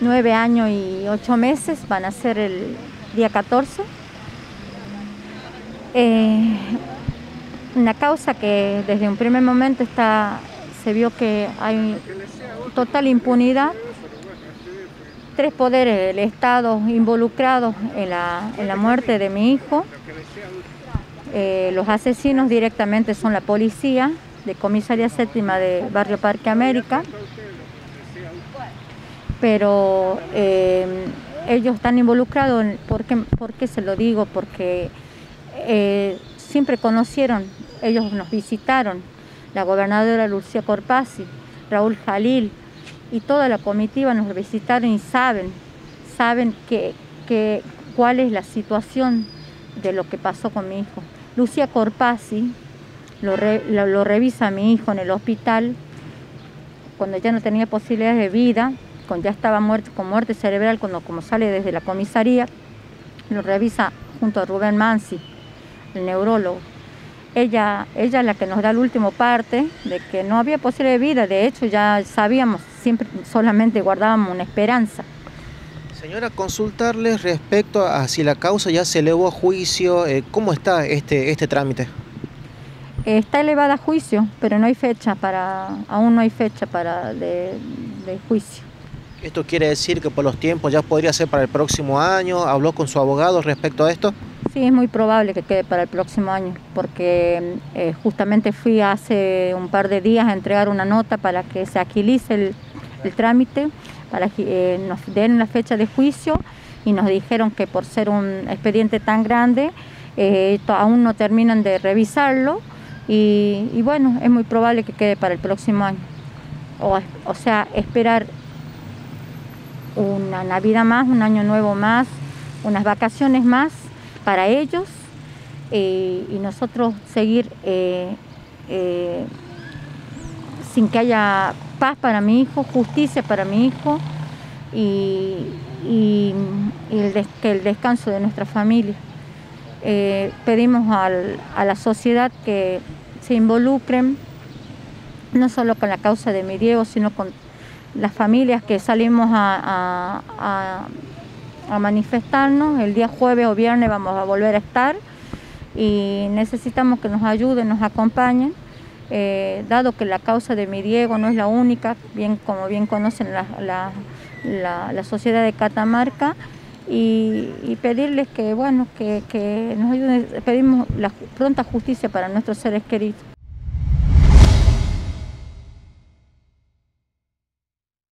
nueve años y ocho meses, van a ser el día 14. Eh, una causa que desde un primer momento está, se vio que hay total impunidad, tres poderes del Estado involucrados en la, en la muerte de mi hijo. Eh, los asesinos directamente son la policía de Comisaría Séptima de Barrio Parque América, pero eh, ellos están involucrados, ¿por qué, ¿por qué se lo digo? Porque eh, siempre conocieron, ellos nos visitaron, la gobernadora Lucía Corpasi, Raúl Jalil y toda la comitiva nos visitaron y saben, saben que, que, cuál es la situación de lo que pasó con mi hijo. Lucía Corpasi lo, re, lo, lo revisa a mi hijo en el hospital cuando ya no tenía posibilidades de vida, ya estaba muerto, con muerte cerebral, cuando como sale desde la comisaría, lo revisa junto a Rubén Mansi, el neurólogo. Ella, ella es la que nos da el último parte de que no había posible de vida, de hecho ya sabíamos, siempre solamente guardábamos una esperanza. Señora, consultarles respecto a si la causa ya se elevó a juicio, eh, ¿cómo está este, este trámite? Está elevada a juicio, pero no hay fecha para, aún no hay fecha para de, de juicio. ¿Esto quiere decir que por los tiempos ya podría ser para el próximo año? ¿Habló con su abogado respecto a esto? Sí, es muy probable que quede para el próximo año, porque eh, justamente fui hace un par de días a entregar una nota para que se agilice el, trámite, para que eh, nos den la fecha de juicio y nos dijeron que por ser un expediente tan grande, eh, aún no terminan de revisarlo y, y, bueno, es muy probable que quede para el próximo año. O, o sea, esperar una Navidad más, un año nuevo más, unas vacaciones más para ellos eh, y nosotros seguir eh, eh, sin que haya paz para mi hijo, justicia para mi hijo y, y, el el descanso de nuestra familia. Eh, pedimos al, a la sociedad que se involucren no solo con la causa de mi Diego, sino con las familias que salimos a, manifestarnos. El día jueves o viernes vamos a volver a estar y necesitamos que nos ayuden, nos acompañen. Eh, dado que la causa de mi Diego no es la única, bien como bien conocen la, sociedad de Catamarca, y, y, pedirles que bueno que, que nos ayuden, pedimos la pronta justicia para nuestros seres queridos.